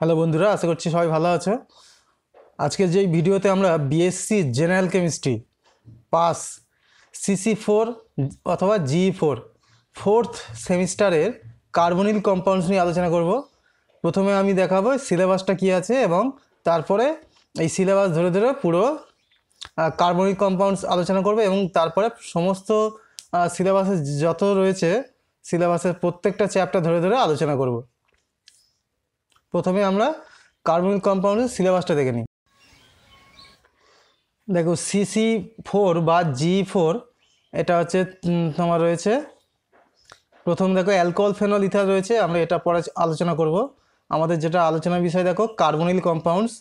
Hello বন্ধুরা, আশা করছি সবাই ভালো আছো। আজকের যেই ভিডিওতে আমরা BSc general chemistry pass CC four অথবা জি ফোর ফোর্থ সেমিস্টারের কার্বনিল কম্পাউন্ডস নিয়ে আলোচনা করব। প্রথমে আমি দেখাবো সিলেবাসটা কী আছে এবং তারপরে এই সিলেবাস ধরে ধরে পুরো কার্বনিক কম্পাউন্ডস আলোচনা করবে এবং তারপরে সমস্ত সিলেবাসে যত রয়েছে সিলেবাসের প্রত্যেকটা চ্যাপ্টার ধরে ধরে আলোচনা করব। প্রথমে আমরা কার্বনিক কম্পাউন্ডের সিলেবাসটা দেখে নিই। দেখো সিসি ফোর বা জি ফোর এটা হচ্ছে তোমার রয়েছে। প্রথম দেখো অ্যালকোহল ফেনল ইথার রয়েছে, আমরা এটা পরে আলোচনা করব। আমাদের যেটা আলোচনার বিষয় দেখো, কার্বনিল কম্পাউন্ডস,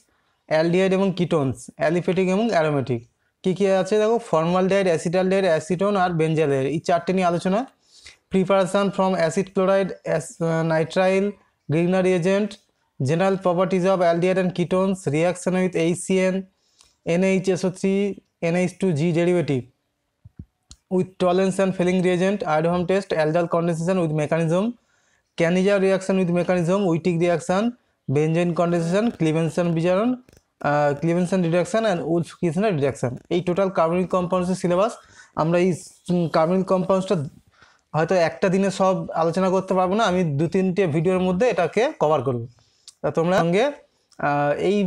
অ্যালডিহাইড এবং কিটোনস, অ্যালিফেটিক এবং অ্যারোমেটিক। কী কী আছে দেখো ফর্মালডিহাইড অ্যাসিটালডিহাইড অ্যাসিটোন আর বেঞ্জালডিহাইড এই চারটে নিয়ে আলোচনা। Preparation from acid chloride nitrile Grignard agent general properties of aldehyde and ketones reaction with HCN NaHSO three NH two G derivative with Tollens and Fehling reagent iodoform test aldol condensation with mechanism Cannizzaro reaction with mechanism Wittig reaction benzoin condensation Clemmensen বিচারণ Clemmensen reduction and Wolff Kishner reduction এই total carbonic কম্পাউন্ডসের syllabus আমরা এই carbonic কম্পাউন্ডসটা হয়তো একটা দিনে সব আলোচনা করতে পারব না, আমি দু তিনটে ভিডিওর মধ্যে এটাকে কভার করব। তা তোমরা সঙ্গে এই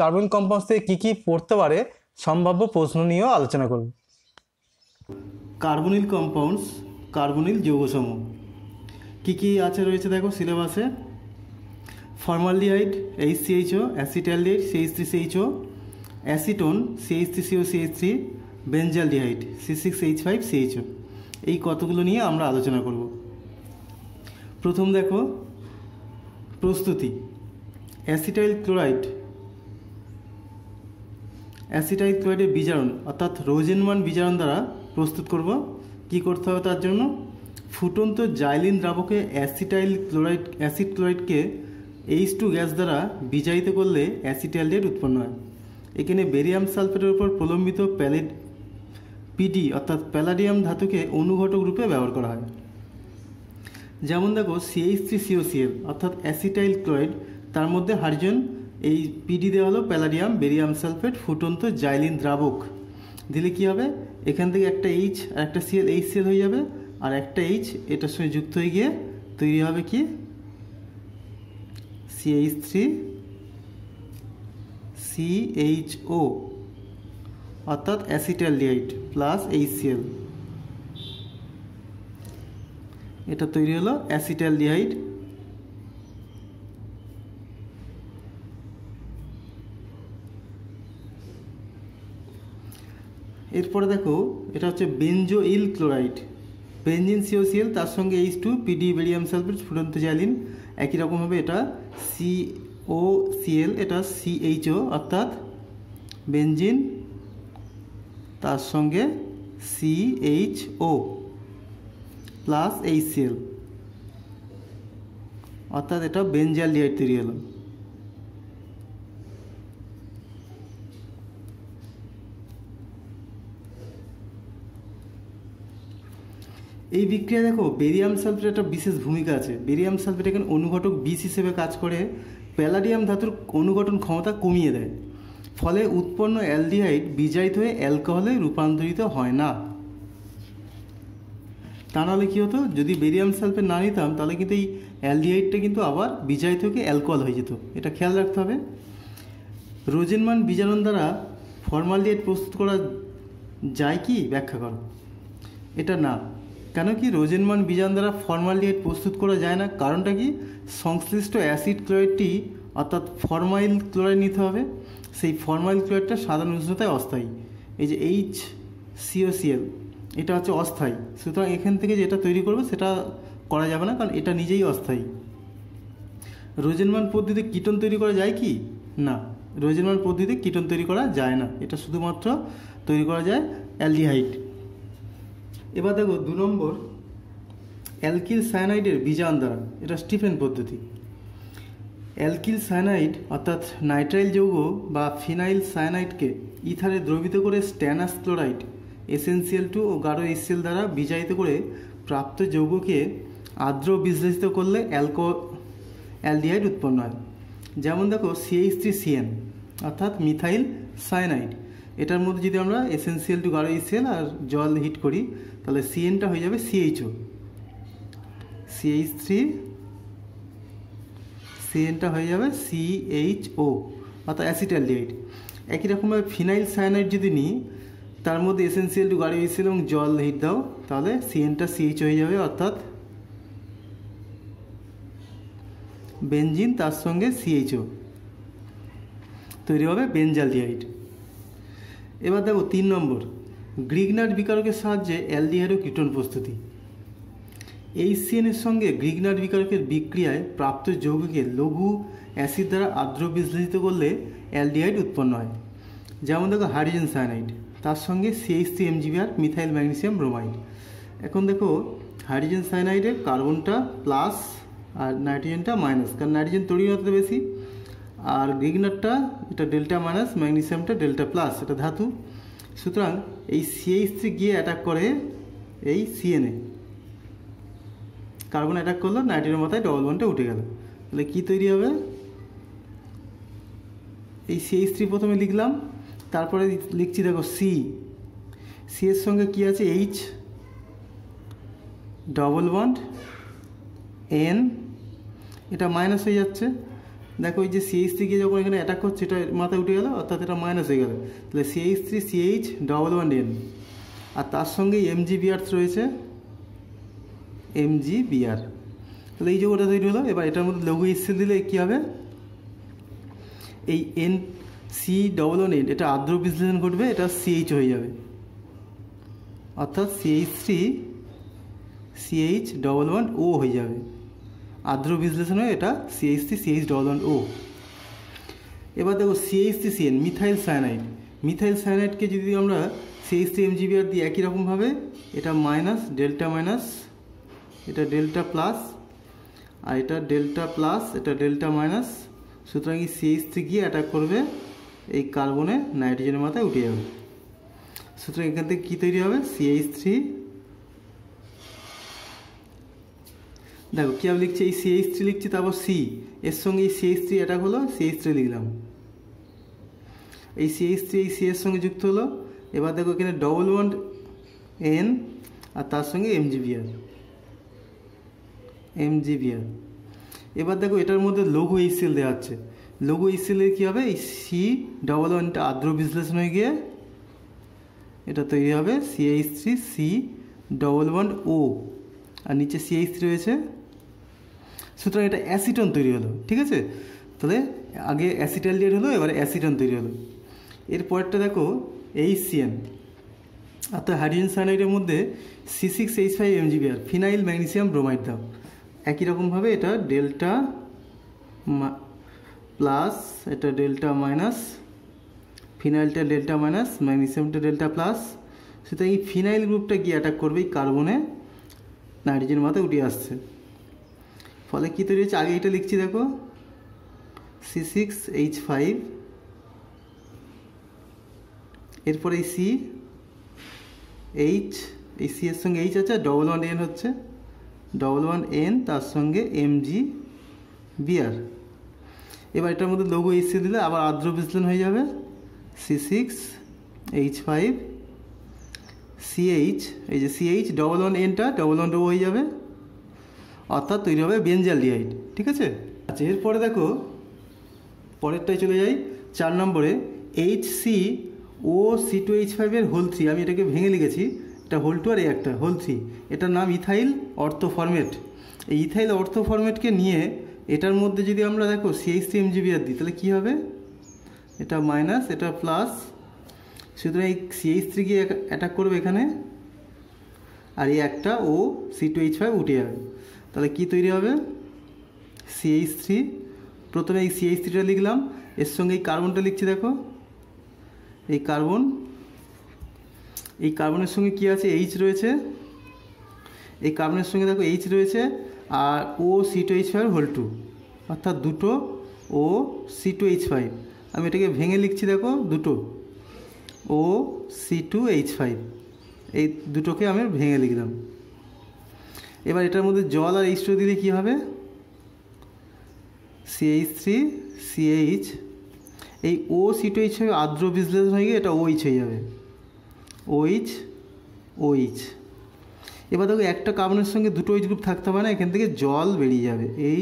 কার্বন কম্পাউন্ড থেকে কী কী পড়তে পারে সম্ভাব্য প্রশ্ন নিয়েও আলোচনা করব। কার্বনিল কম্পাউন্ডস কার্বনিল যৌগসমূহ। কী কী আছে রয়েছে দেখো সিলেবাসে formaldehyde H CHO acetaldehyde CH three CHO acetone CH three CO CH three benzaldehyde C six H five CHO এই কতগুলো নিয়ে আমরা আলোচনা করব। প্রথম দেখো, প্রস্তুতি। অ্যাসিটাইল ক্লোরাইড অ্যাসিটাইল ক্লোরাইডের বিজারণ, অর্থাৎ রোজেনমান বিজারণ দ্বারা প্রস্তুত করব। কি করতে হবে তার জন্য? ফুটন্ত জাইলিন দ্রাবকে অ্যাসিটাইল ক্লোরাইড অ্যাসিড ক্লোরাইডকে এইচ টু গ্যাস দ্বারা বিজায়িত করলে অ্যাসিটাইলডেট উৎপন্ন হয়। এখানে বেরিয়াম সালফেটের উপর প্রলম্বিত প্যালেট পিডি অর্থাৎ প্যালাডিয়াম ধাতুকে অনুঘটক রূপে ব্যবহার করা হয়। যেমন দেখো সিএইচ থ্রি সিওসিএল অর্থাৎ অ্যাসিটাইল ক্লোরাইড তার মধ্যে হাইড্রোজেন এই পিডি দেওয়া হলো প্যালাডিয়াম বেরিয়াম সালফেট ফুটন্ত জাইলিন দ্রাবক। দিলে কি হবে? এখান থেকে একটা এইচ আর একটা সিএল এইচ সিএল হয়ে যাবে। আর একটা এইচ এটার সঙ্গে যুক্ত হয়ে গিয়ে তৈরি হবে কি? সিএইচ থ্রি সিএইচও অর্থাৎ অ্যাসিটালডিহাইড প্লাস এইচসিএল এটা তৈরি হলো অ্যাসিটালডিহাইড এরপরে দেখো, এটা হচ্ছে benzoyl chloride. Benzene COCl, তার সঙ্গে H two PD barium sulphate, ফুটন্ত জ্যালিন, একই রকমভাবে এটা সি ও সিএল এটা সিএইচও অর্থাৎ বেঞ্জিন তার সঙ্গে সিএইচও প্লাস এইচসিএল অর্থাৎ এটা বেঞ্জাল বেঞ্জালডিহাইড তৈরি হলো এই বিক্রিয়া দেখো বেরিয়াম সালফেট একটা বিশেষ ভূমিকা আছে। বেরিয়াম সালফেট এখানে অনুঘটক বিষ হিসেবে কাজ করে প্যালাডিয়াম ধাতুর অনুঘটন ক্ষমতা কমিয়ে দেয়। ফলে উৎপন্ন অ্যালডিহাইড বিজায়িত হয়ে অ্যালকোহলে রূপান্তরিত হয় না। তা নাহলে কী হতো? যদি বেরিয়াম সালফেট না নিতাম, তাহলে কিন্তু এই অ্যালডিহাইডটা কিন্তু আবার বিজায়িত হয়ে অ্যালকোহল হয়ে যেত। এটা খেয়াল রাখতে হবে। রোজেনমান বিজারণ দ্বারা ফর্মালডিহাইড প্রস্তুত করা যায় কি? ব্যাখ্যা করো। এটা না। কেন কি রোজেনমান বিজারণ দ্বারা ফর্মালডিহাইড প্রস্তুত করা যায় না? কারণটা কি? সংশ্লিষ্ট অ্যাসিড ক্লোরাইডটি, অর্থাৎ ফর্মাইল ক্লোরাইড নিতে হবে। সেই ফর্মাইল ক্লোরাইডটা সাধারণ উষ্ণতায় অস্থায়ী। এই যে এইচ সিওসিএল এটা হচ্ছে অস্থায়ী। সুতরাং এখান থেকে যেটা তৈরি করবে সেটা করা যাবে না, কারণ এটা নিজেই অস্থায়ী। রোজেনমান পদ্ধতিতে কীটন তৈরি করা যায় কি? না। রোজেনমান পদ্ধতিতে কীটন তৈরি করা যায় না। এটা শুধুমাত্র তৈরি করা যায় অ্যালডিহাইড। এবার দেখো দু নম্বর, অ্যালকিল সায়ানাইডের বীজায়ন দ্বারা, এটা স্টিফেন পদ্ধতি। অ্যালকিল সায়ানাইড, অর্থাৎ নাইট্রাইল যৌগ বা ফিনাইল সায়ানাইডকে ইথারে দ্রবিত করে স্ট্যানাস ক্লোরাইড এসেন্সিয়াল টু ও গাঢ় এসিএল দ্বারা বিজায়িত করে প্রাপ্ত যৌগকে আর্দ্র বিশ্লেষিত করলে অ্যালকো, অ্যালডিহাইড উৎপন্ন হয়। যেমন দেখো সিএইচ থ্রি সিএন অর্থাৎ মিথাইল সায়ানাইড। এটার মধ্যে যদি আমরা এসেন্সিয়াল টু গাঢ় সেল আর জল হিট করি তাহলে সিএনটা হয়ে যাবে সিএইচও সিএইচ থ্রি সিএনটা হয়ে যাবে সিএইচও অর্থাৎ অ্যাসিটালডিহাইড একই রকমভাবে ফিনাইল সায়ানাইড যদি নিই, তার মধ্যে এসেন্সিয়াল টু গাড়ি সেল এবং জল হিট দাও, তাহলে সিএনটা সিএইচ হয়ে যাবে, অর্থাৎ বেঞ্জিন তার সঙ্গে সিএইচও তৈরি হবে বেঞ্জাল বেঞ্জালডিহাইড এবার দেখো তিন নম্বর। গ্রিগনাট বিকারকের সাহায্যে অ্যালডিহাইড কীটন প্রস্তুতি। এই সিএনের সঙ্গে গ্রিগনাট বিকারকের বিক্রিয়ায় প্রাপ্ত যৌগকে লঘু অ্যাসিড দ্বারা আর্দ্র বিশ্লেষিত করলে অ্যালডিহাইড উৎপন্ন হয়। যেমন দেখো হাইড্রোজেন সায়ানাইড, তার সঙ্গে CH three MgBr methyl magnesium bromide. এখন দেখো হাইড্রোজেন সায়ানাইডে কার্বনটা প্লাস আর নাইট্রোজেনটা মাইনাস, কারণ নাইট্রোজেন তৈরি হতে বেশি। আর গ্রিগনারটা, এটা ডেল্টা মাইনাস, ম্যাগনেসিয়ামটা ডেল্টা প্লাস, এটা ধাতু। সুতরাং এই সিএইচ থ্রি গিয়ে অ্যাটাক করে এই সিএনএ কার্বন অ্যাটাক করল নাইট্রোজেনের মাথায় ডবল বনটা উঠে গেল। তাহলে কী তৈরি হবে? এই সিএইচ থ্রি প্রথমে লিখলাম, তারপরে লিখছি দেখো সি সি এর সঙ্গে কী আছে? এইচ ডবল বন্ড এন এটা মাইনাস হয়ে যাচ্ছে। দেখো ওই যে সিএইচ থ্রি গিয়ে যখন এখানে অ্যাটাক করছে এটা মাথায় উঠে গেল, অর্থাৎ এটা মাইনাস হয়ে গেল। তাহলে CH three CH double one N আর তার সঙ্গে এমজি বিআর রয়েছে। এমজি বিআর তাহলে এই যে ওটা তৈরি হলো। এবার এটার মধ্যে লঘু ইসেল দিলে কী হবে? এই N C double one N এটা আর্দ্র বিশ্লেষণ ঘটবে, এটা সিএইচ হয়ে যাবে। অর্থাৎ CH three CH double one O হয়ে যাবে। আর্দ্র বিশ্লেষণে এটা CHC CH double one O এবার দেখো CHC CN methyl cyanide methyl সায়ানাইডকে যদি আমরা সিএইচ থ্রি এমজিবিআর দিই একই রকমভাবে, এটা মাইনাস ডেল্টা মাইনাস এটা ডেল্টা প্লাস আর এটা ডেল্টা প্লাস এটা ডেল্টা মাইনাস সুতরাং এই সিএইচ গিয়ে অ্যাটাক করবে এই কার্বনে নাইট্রোজেনের মাথায় উঠে যাবে। সুতরাং এখান থেকে কী তৈরি হবে? সিএইচ থ্রি দেখো, কী আমি লিখছি? এই সিএইচ থ্রি লিখছি, তারপর সি এর সঙ্গে এই সিএইচ থ্রি অ্যাটাক হলো সিএইচ থ্রি লিখলাম। এই সিএইচ থ্রি এই সি এর সঙ্গে যুক্ত হলো। এবার দেখো, এখানে ডবল ওয়ান এন আর তার সঙ্গে এমজিবিআর এমজিবিআর এবার দেখো, এটার মধ্যে লঘু ইসেল দেওয়া হচ্ছে লঘু ইসেলে কী হবে? এই সি ডবল ওয়ানটা আর্দ্র বিশ্লেষণ হয়ে গিয়ে এটা তৈরি হবে। CH three C double one O আর নিচে সিএইচ থ্রি রয়েছে। সুতরাং এটা অ্যাসিটন তৈরি হলো, ঠিক আছে? তাহলে আগে অ্যাসিটালডিয়ার হলো, এবারে অ্যাসিটন তৈরি হলো। এরপরটা দেখো এইচ সিএন অর্থাৎ হাইড্রোজেন সায়ানাইডের মধ্যে C six H five MgBr phenyl magnesium bromide দাও। একই রকমভাবে এটা ডেল্টা প্লাস এটা ডেল্টা মাইনাস, ফিনাইলটা ডেল্টা মাইনাস, ম্যাগনেসিয়ামটা ডেল্টা প্লাস। সুতরাং এই ফিনাইল গ্রুপটা গিয়ে অ্যাটাক করবে এই কার্বনে নাইট্রোজেন মাথায় উঠে আসছে। ফলে কী তৈরি হচ্ছে আগে এটা লিখছি, দেখো। সি সিক্স এইচ ফাইভ এরপরে এই সি এইচ এই সি এর সঙ্গে এইচ আছে ডবল ওয়ান এন হচ্ছে। ডবল ওয়ান এন তার সঙ্গে এম জি বিআর এবার এটার মধ্যে লঘু এইচ সি দিলে আবার আর্দ্র বিশ্লেষণ হয়ে যাবে। C six H five CH এই যে সিএইচ ডবল ওয়ান এনটা ডবল ওয়ান ও হয়ে যাবে। অর্থাৎ তৈরি হবে বেঞ্জালডিহাইড ঠিক আছে? আচ্ছা এরপরে দেখো, পরেরটায় চলে যাই। চার নম্বরে H C O C two H ফাইভের হোল থ্রি, আমি এটাকে ভেঙে লিখেছি। এটা হোল টু আর এই একটা, হোল থ্রি। এটার নাম ইথাইল অর্থ ফরম্যাট এই ইথাইল অর্থ ফরম্যাটকে নিয়ে এটার মধ্যে যদি আমরা দেখো সিএইচ থ্রি এমজিবিআর দিই, তাহলে কী হবে? এটা মাইনাস, এটা প্লাস। সুতরাং এই সিএইচ থ্রি গিয়ে অ্যাটাক করবে এখানে। আর এই একটা O C two H five উঠে যাবে। তাহলে কী তৈরি হবে? সিএইচ থ্রি প্রথমে এই সিএইচ থ্রিটা লিখলাম। এর সঙ্গে এই কার্বনটা লিখছি দেখো। এই কার্বন। এই কার্বনের সঙ্গে কি আছে? এইচ রয়েছে। এই কার্বনের সঙ্গে দেখো এইচ রয়েছে আর O C two H five whole two অর্থাৎ দুটো O C two H five আমি এটাকে ভেঙে লিখছি দেখো, দুটো। O C two H five এই দুটোকে আমি ভেঙে লিখলাম। এবার এটার মধ্যে জল আর এইচ দিলে কী হবে? সিএইচ থ্রি সিএইচ এই ও সিটোইচ হয়ে আর্দ্র বিশ্লেষণ হয়ে গিয়ে এটা ওইচ হয়ে যাবে। ওইচ ওইচ এবার দেখো একটা কার্বনের সঙ্গে দুটো ওইচ গ্রুপ থাকতে পারে না, এখান থেকে জল বেরিয়ে যাবে। এই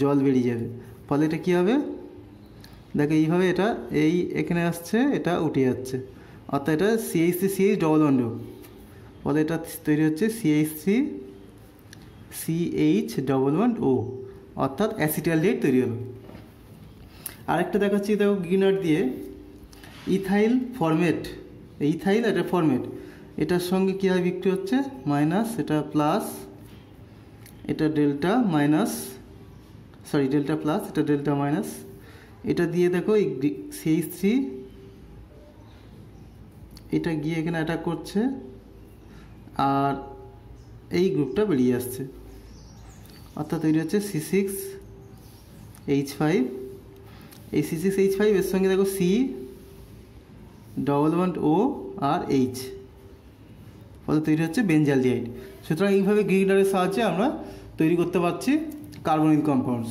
জল বেরিয়ে যাবে। ফলে এটা কী হবে? দেখো এইভাবে এটা, এই এখানে আসছে, এটা উঠে যাচ্ছে। অর্থাৎ এটা CH three CH double one ফলে এটা তৈরি হচ্ছে CH three CH double one O অর্থাৎ অ্যাসিটাল অ্যাসিটালডেট তৈরি হলো আরেকটা দেখাচ্ছি দেখো গ্রিনার দিয়ে। ইথাইল ফরমেট ইথাইল এটা ফরমেট এটার সঙ্গে কী হয় বিক্রি হচ্ছে? মাইনাস এটা প্লাস এটা delta minus sorry delta plus এটা ডেল্টা মাইনাস এটা দিয়ে দেখো এই সিএইচ থ্রি এটা গিয়ে এখানে অ্যাটাক করছে। আর এই গ্রুপটা বেরিয়ে আসছে। অর্থাৎ তৈরি হচ্ছে সি সিক্স এইচ ফাইভ এই সি সিক্স এইচ ফাইভ এর সঙ্গে দেখো সি ডবল ওয়ান ও আর এইচ ফলে তৈরি হচ্ছে বেঞ্জাল বেঞ্জালডিহাইড সুতরাং এইভাবে গ্রিগডারের সাহায্যে আমরা তৈরি করতে পারছি কার্বনিক কম্পাউন্ডস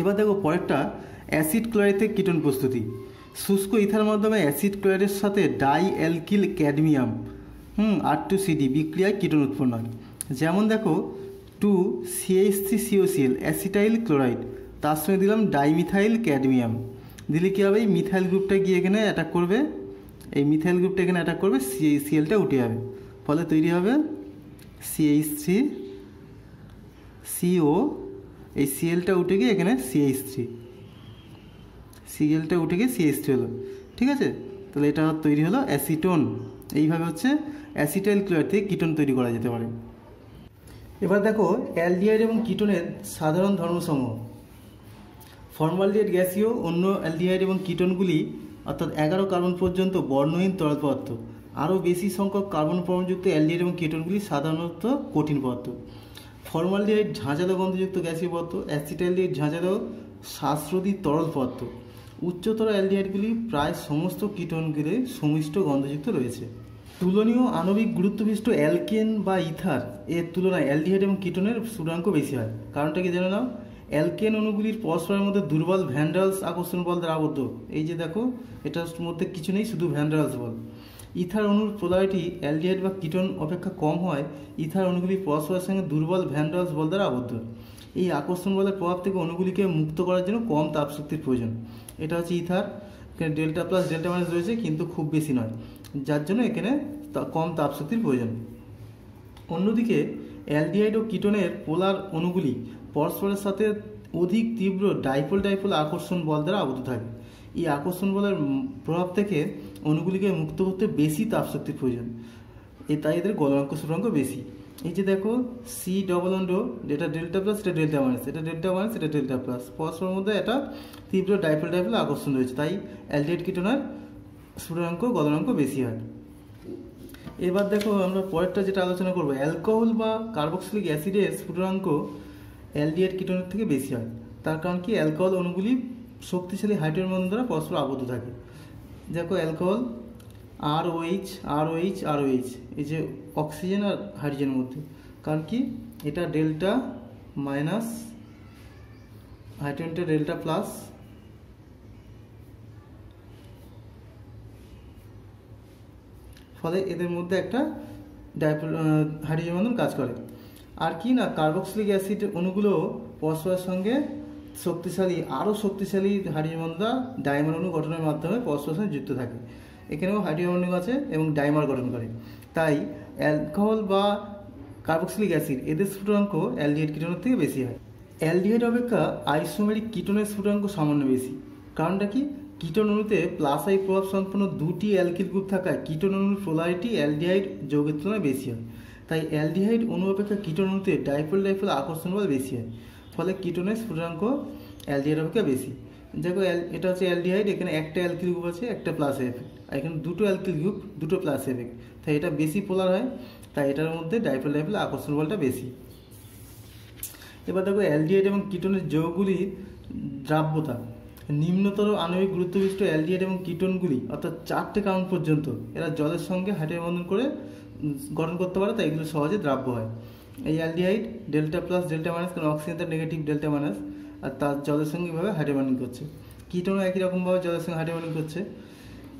এবার দেখো পরেরটা অ্যাসিড ক্লোরাইড কীটন প্রস্তুতি। শুষ্ক ইথার মাধ্যমে অ্যাসিড ক্লোরাইডের সাথে ডাই অ্যালকিল ক্যাডমিয়াম হুম, আর টু সিডি বিক্রিয়ায় কীটন উৎপন্ন হয়। যেমন দেখো two CH three COCl acetyl chloride তার সঙ্গে দিলাম ডাইমিথাইল ক্যাডমিয়াম দিলে কী হবে? এই মিথাইল গ্রুপটা গিয়ে এখানে অ্যাটাক করবে। এই মিথাইল গ্রুপটা এখানে অ্যাটাক করবে সিএলটা উঠে যাবে। ফলে তৈরি হবে সিএইচ থ্রি সিও এই সিএলটা উঠে গিয়ে এখানে সিএইচ থ্রি সিএলটা উঠে গিয়ে সিএইচ থ্রি হলো। ঠিক আছে? তাহলে এটা তৈরি হলো অ্যাসিটোন এইভাবে হচ্ছে অ্যাসিটাইল ক্লোরাইড থেকে কিটোন তৈরি করা যেতে পারে। এবার দেখো, অ্যালডিহাইড এবং কিটোনের সাধারণ ধর্মসমূহ। ফর্মালডিহাইড গ্যাসীয় অন্য অ্যালডিহাইড এবং কিটোনগুলি অর্থাৎ এগারো কার্বন পর্যন্ত বর্ণহীন তরল পদার্থ। আরও বেশি সংখ্যক কার্বন পরমাণুযুক্ত অ্যালডিহাইড এবং কিটোনগুলি সাধারণত কঠিন পদার্থ। ফর্মালডিহাইড ঝাঁঝালো গন্ধযুক্ত গ্যাসীয় পদার্থ, অ্যাসিটাইলডিহাইড ঝাঁঝালো শ্বাসরোধী তরল পদার্থ। উচ্চতর অ্যালডিহাইডগুলি প্রায় সমস্ত কিটোনগুলি সমিষ্ট গন্ধযুক্ত রয়েছে। তুলনীয় আণবিক গুরুত্ববিষ্ট অ্যালকেন বা ইথার এর তুলনায় অ্যালডিহাইড এবং কিটোনের সূচাঙ্ক বেশি হয়। কারণটা কি জেনে নাও? অ্যালকেন অণুগুলির পরস্পরের মধ্যে দুর্বল ভ্যান্ডালস আকর্ষণ বল দ্বারা আবদ্ধ। এই যে দেখো, এটার মধ্যে কিছু নেই, শুধু ভ্যান্ডালস বল। ইথার অণুর পোলারিটি অ্যালডিহাইড বা কিটোন অপেক্ষা কম হয়, ইথার অণুগুলি পরস্পরের সঙ্গে দুর্বল ভ্যান্ডালস বল দ্বারা আবদ্ধ। এই আকর্ষণ বলের প্রভাব থেকে অণুগুলিকে মুক্ত করার জন্য কম তাপশক্তির প্রয়োজন। এটা হচ্ছে ether delta plus delta minus রয়েছে, কিন্তু খুব বেশি নয়। যার জন্য এখানে কম তাপশক্তির প্রয়োজন। অন্যদিকে, অ্যালডিহাইড ও কিটোনের পোলার অণুগুলি পরস্পরের সাথে অধিক তীব্র ডাইপোল ডাইপোল আকর্ষণ বল দ্বারা আবদ্ধ থাকে। এই আকর্ষণ বলের প্রভাব থেকে অণুগুলিকে মুক্ত করতে বেশি তাপশক্তির প্রয়োজন। এ তাই এদের গলনাঙ্ক সুরাঙ্ক বেশি। এই যে দেখো সি ডবল অন্ড এটা ডেল্টা প্লাস এটা ডেল্টা মাইনাস এটা ডেল্টা মাইনাস এটা ডেল্টা প্লাস পরস্পরের মধ্যে একটা তীব্র ডাইপোল ডাইপোল আকর্ষণ রয়েছে। তাই অ্যালডিহাইড কিটোনের সুরাঙ্ক গলনাঙ্ক বেশি হয়। এবার দেখো আমরা পরেরটা যেটা আলোচনা করব, অ্যালকোহল বা কার্বক্সিলিক অ্যাসিডের স্ফুটনাঙ্ক অ্যালডিহাইড কিটোনের থেকে বেশি হয়। তার কারণ কি? অ্যালকোহল অণুগুলি শক্তিশালী হাইড্রোজেন বন্ধন দ্বারা পরস্পর আবদ্ধ থাকে। দেখো alcohol R OH R OH R OH এই যে অক্সিজেন আর হাইড্রোজেনের মধ্যে। কারণ কি? এটা ডেল্টা মাইনাস হাইড্রোজেনটা ডেল্টা প্লাস ফলে এদের মধ্যে একটা ডাইপোল হাইড্রোজেন বন্ধন কাজ করে। আর কি না কার্বক্সিলিক অ্যাসিড অণুগুলো পরস্পরের সঙ্গে শক্তিশালী, আরও শক্তিশালী হাইড্রোজেন বন্ধন ডাইমার অণু গঠনের মাধ্যমে পরস্পরের সঙ্গে যুক্ত থাকে। এখানেও হাইড্রোজেন অণু আছে এবং ডাইমার গঠন করে। তাই অ্যালকোহল বা কার্বক্সিলিক অ্যাসিড এদের স্ফুটনাঙ্ক অ্যালডিহাইড কিটোনের থেকে বেশি হয়। অ্যালডিহাইড অপেক্ষা আইসোমেরিক কিটোনের স্ফুটনাঙ্ক সামান্য বেশি। কারণটা কি? কিটোন অণুতে প্লাস আই প্রভাব সম্পন্ন দুটি অ্যালকিল গ্রুপ থাকায় কিটোন অণুর পোলারিটি অ্যালডিহাইড যৌগের তুলনায় বেশি হয়। তাই অ্যালডিহাইড অণু অপেক্ষা কিটোন অণুতে ডাইপোল ডাইপোল আকর্ষণ বল বেশি হয়। ফলে কিটোনের স্ফুটনাঙ্ক অ্যালডিহাইড অপেক্ষা বেশি। দেখো এটা হচ্ছে অ্যালডিহাইড এখানে একটা অ্যালকিল গ্রুপ আছে, একটা প্লাস এফেক্ট আর এখানে দুটো অ্যালকিল গ্রুপ দুটো প্লাস এফেক্ট তাই এটা বেশি পোলার হয়, তাই এটার মধ্যে ডাইপোল ডাইপোল আকর্ষণ বলটা বেশি। এবার দেখো অ্যালডিহাইড এবং কিটোনের যৌগগুলির দ্রাব্যতা। নিম্নতর আণবিক গুরুত্ববিষ্ট অ্যালডিহাইড এবং কিটোনগুলি অর্থাৎ চারটে কাউন্ট পর্যন্ত এরা জলের সঙ্গে হাইড্রোজেন বন্ধন করে গঠন করতে পারে, তাই এগুলো সহজে দ্রাব্য হয়। এই aldehyde delta plus, delta minus, কারণ অক্সিজেন তার নেগেটিভ ডেল্টা মাইনাস, আর তার জলের সঙ্গে এভাবে হাইড্রোবার্নিং করছে। কিটোনও একই রকমভাবে জলের সঙ্গে হাইড্রোবার্নিং করছে।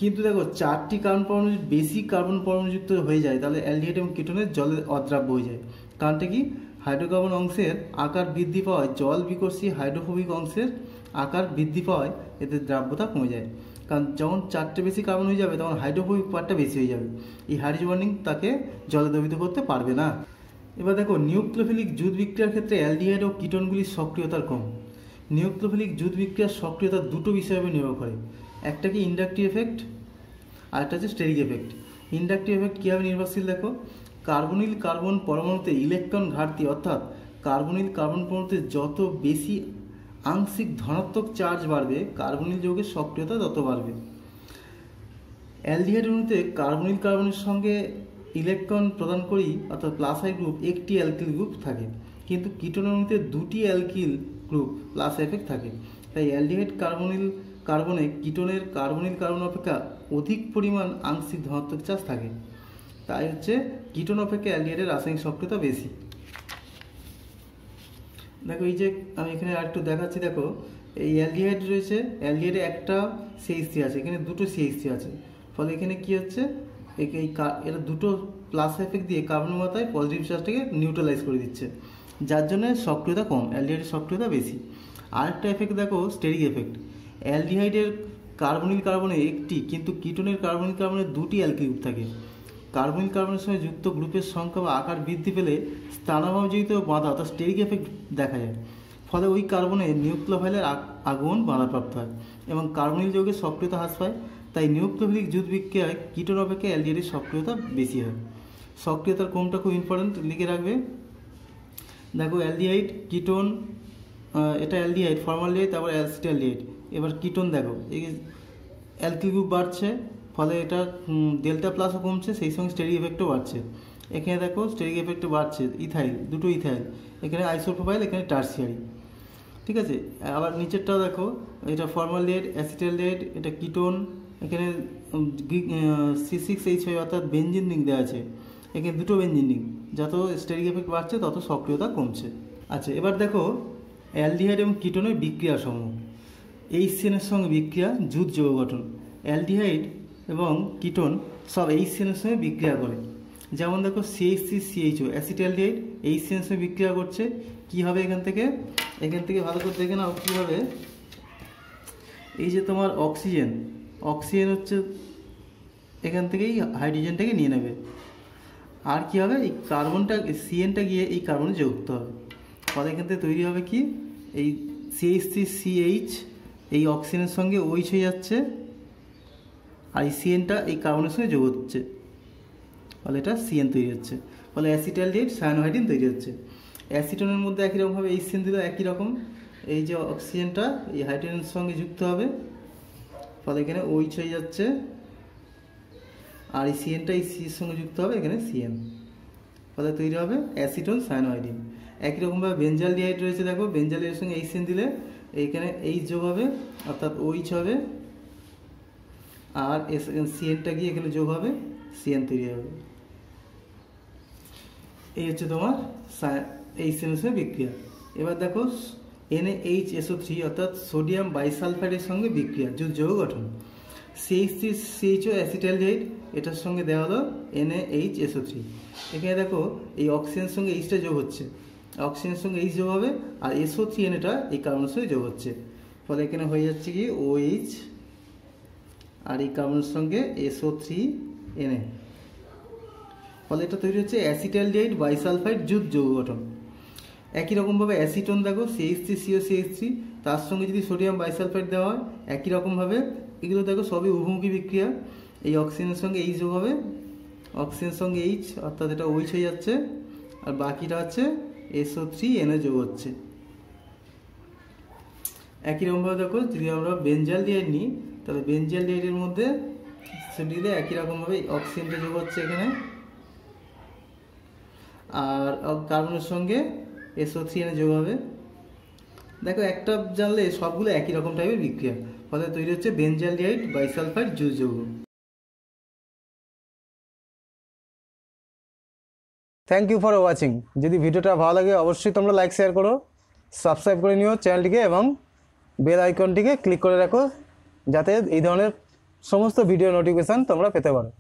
কিন্তু দেখো, চারটি কার্বন পরমাণু বেশি কার্বন পরমাণুযুক্ত হয়ে যায়, তাহলে অ্যালডিহাইড এবং কিটোনের জলে অদ্রাব্য হয়ে যায়। কারণটা কি? হাইড্রোকার্বন অংশের আকার বৃদ্ধি পাওয়ায় জল বিকর্ষী হাইড্রোফোবিক অংশের আকার বৃদ্ধি পাওয়ায় এতে দ্রাব্যতা কমে যায়। কারণ যখন চারটে বেশি কার্বন হয়ে যাবে, তখন হাইড্রোফোবিক পার্টটা বেশি হয়ে যাবে। এই হাইড্রোবার্নিং তাকে জলে দ্রবিত করতে পারবে না। এবার দেখো নিউক্লিওফিলিক জুট বিক্রিয়ার ক্ষেত্রে অ্যালডিহাইড ও কিটোনগুলির সক্রিয়তার কম। নিউক্লিওফিলিক জুট বিক্রিয়ার সক্রিয়তা দুটো বিষয়ের নির্ভর করে। একটা কি ইন্ডাকটিভ এফেক্ট আর একটা হচ্ছে স্টেরিক এফেক্ট ইন্ডাকটিভ এফেক্ট কীভাবে নির্ভরশীল দেখো? কার্বনিল কার্বন পরমাণুতে ইলেকট্রন ঘাটতি, অর্থাৎ কার্বনিল কার্বন পরমাণুতে যত বেশি আংশিক ধনাত্মক চার্জ বাড়বে কার্বনিল যৌগের সক্রিয়তা তত বাড়বে। অ্যালডিহাইড অণুতে কার্বনিল কার্বনের সঙ্গে ইলেকট্রন প্রদান করি, অর্থাৎ প্লাস আই গ্রুপ একটি অ্যালকিল গ্রুপ থাকে। কিন্তু কিটোন অণুতে দুটি অ্যালকিল গ্রুপ প্লাস এফেক্ট থাকে। তাই অ্যালডিহাইড কার্বনিল কার্বনে কিটোনের কার্বনিল কার্বন অপেক্ষা অধিক পরিমাণ আংশিক ধনাত্মক চার্জ থাকে। তাই হচ্ছে কিটোন অপেক্ষা অ্যালডিহাইডের রাসায়নিক সক্রিয়তা বেশি। দেখো, এই যে আমি এখানে আরেকটু দেখাচ্ছি, দেখো, এই অ্যালডিহাইড রয়েছে, অ্যালডিহাইডে একটা সিএইচ থ্রি আছে, এখানে দুটো সিএইচ থ্রি আছে। ফলে এখানে কি হচ্ছে? এই এরা দুটো প্লাস এফেক্ট দিয়ে কার্বন মাথায় পজিটিভ চার্জটাকে নিউট্রালাইজ করে দিচ্ছে, যার জন্য সক্রিয়তা কম, অ্যালডিহাইডের সক্রিয়তা বেশি। আরেকটা এফেক্ট দেখো স্টেরিক এফেক্ট অ্যালডিহাইডের কার্বনিল কার্বনে একটি, কিন্তু কিটোনের কার্বনিল কার্বনে দুটি অ্যালকিল থাকে। কার্বনিল কার্বনের সঙ্গে যুক্ত গ্রুপের সংখ্যা বা আকার বৃদ্ধি পেলে স্থানাভাবজনিত বাধা অর্থাৎ স্টেরিক এফেক্ট দেখা যায়। ফলে ওই কার্বনে নিউক্লিওফাইলের আগ- আগমন বাধাপ্রাপ্ত হয় এবং কার্বনিল যৌগের সক্রিয়তা হ্রাস পায়। তাই নিউক্লিওফিলিক যুদ্ধ বিক্রিয়ায় কিটোন অপেক্ষা অ্যালডিহাইডের সক্রিয়তা বেশি হয়। সক্রিয়তার কমটা খুব ইম্পর্টেন্ট লিখে রাখবে। দেখো অ্যালডিহাইড, কিটোন এটা অ্যালডিহাইড, ফর্মালডিহাইড, তারপর অ্যালসিটালডিহাইড এবার কিটোন দেখো অ্যালকিল গ্রুপ বাড়ছে। ফলে এটা ডেল্টা প্লাসও কমছে, সেই সঙ্গে স্টেরিক এফেক্টও বাড়ছে। এখানে দেখো স্টেরিক এফেক্টও বাড়ছে ইথাইল দুটো ইথাইল এখানে আইসোপ্রোপাইল এখানে টার্সিয়ারি ঠিক আছে? আবার নিচেরটাও দেখো, এটা ফর্মালডিহাইড অ্যাসিটালডিহাইড এটা কিটোন এখানে সি সিক্স এইচ ফাইভ অর্থাৎ বেঞ্জিন রিং দেওয়া আছে। এখানে দুটো বেঞ্জিন রিং যত স্টেরিক এফেক্ট বাড়ছে, তত সক্রিয়তা কমছে। আচ্ছা এবার দেখো, অ্যালডিহাইড এবং কিটোনের বিক্রিয়া সমূহ এই সিএনের সঙ্গে বিক্রিয়া যৌগ গঠন। অ্যালডিহাইড এবং কিটোন সব এই সিএনের সঙ্গে বিক্রিয়া করে। যেমন দেখো সিএইচ সি সিএইচও অ্যাসিটালডিহাইড এই সিএনের সঙ্গে বিক্রিয়া করছে। কী হবে এখান থেকে? এখান থেকে ভালো করে দেখে নাও কী হবে এই যে তোমার অক্সিজেন অক্সিজেন হচ্ছে এখান থেকেই হাইড্রোজেনটাকে নিয়ে নেবে। আর কি হবে? এই কার্বনটা সিএনটা গিয়ে এই কার্বনে যুক্ত হবে। ফলে এখান থেকে তৈরি হবে কি? এই সিএইচ থ্রি সিএইচ এই অক্সিজেনের সঙ্গে ওইচ হয়ে যাচ্ছে। আর এই সিএনটা এই কার্বনের সঙ্গে যোগ হচ্ছে। ফলে এটা সিএন তৈরি হচ্ছে। ফলে অ্যাসিটালডিহাইড সায়ানোহাইডিন তৈরি হচ্ছে। অ্যাসিটনের মধ্যে একই রকমভাবে এই সিএন দিলে একই রকম। এই যে অক্সিজেনটা এই হাইড্রোজেনের সঙ্গে যুক্ত হবে। ফলে এখানে ওইচ হয়ে যাচ্ছে। আর এই সিএনটা এই সির সঙ্গে যুক্ত হবে এখানে সিএন। ফলে তৈরি হবে অ্যাসিটন সায়ানোহাইডিন একই রকমভাবে বেঞ্জাল ডিহাইড রয়েছে, দেখো। বেঞ্জাল এর সঙ্গে এইচএন দিলে এইখানে এইচ যোগ হবে, অর্থাৎ ওইচ হবে। আর এস সিএনটা গিয়ে এখানে যোগ হবে সিএন তৈরি হবে। এই হচ্ছে তোমার এই সিএনের বিক্রিয়া। এবার দেখো এনএ এইচ এসও থ্রি অর্থাৎ সোডিয়াম বাইসালফাইডের সঙ্গে বিক্রিয়া, যুগ যৌগ গঠন। সিএইচ থ্রি সিএইচও অ্যাসিটালডিহাইড এটার সঙ্গে দেওয়া হলো এনএ এইচ এসও থ্রি এখানে দেখো, এই অক্সিজেনের সঙ্গে এইচটা যোগ হচ্ছে। অক্সিজেনের সঙ্গে এইচ যোগ হবে, আর এসও থ্রি এন এটা এই কার্বনের সঙ্গে যোগ হচ্ছে। ফলে এখানে হয়ে যাচ্ছে কি ও এইচ আর এই কার্বনের সঙ্গে এসও থ্রি এনে ফলে এটা তৈরি হচ্ছে অ্যাসিটালডিহাইড বাইসালফাইড যুদ্ধ যৌগ গঠন। একই রকমভাবে অ্যাসিটন দেখো CH three CO CH three তার সঙ্গে যদি সোডিয়াম বাইসালফাইড দেওয়া হয়, একই রকমভাবে এগুলো দেখো সবই উভমুখী বিক্রিয়া। এই অক্সিজেনের সঙ্গে এইচ যোগ হবে। অক্সিজেনের সঙ্গে এইচ অর্থাৎ এটা ওইচ হয়ে যাচ্ছে। আর বাকিটা হচ্ছে এসও থ্রি এনে যোগ হচ্ছে। একই রকমভাবে দেখো যদি আমরা বেঞ্জাল ডিহাইড নিই তাহলে বেঞ্জাল ডিহাইডের মধ্যে সেটিতে একই রকমভাবে অক্সিজেনটা যোগ হচ্ছে এখানে। আর কার্বনের সঙ্গে এসও থ্রি এনে যোগ হবে। দেখো, একটা জানলে সবগুলো একই রকম টাইপের বিক্রিয়া। ফলে তৈরি হচ্ছে বেঞ্জালডিহাইড বাইসালফাইড জুস যৌগ। থ্যাংক ইউ ফর ওয়াচিং যদি ভিডিওটা ভালো লাগে, অবশ্যই তোমরা লাইক শেয়ার করো। সাবস্ক্রাইব করে নিও চ্যানেলটিকে এবং বেল আইকনটিকে ক্লিক করে রাখো। যাতে এই ধরনের সমস্ত ভিডিও নোটিফিকেশান তোমরা পেতে পারো।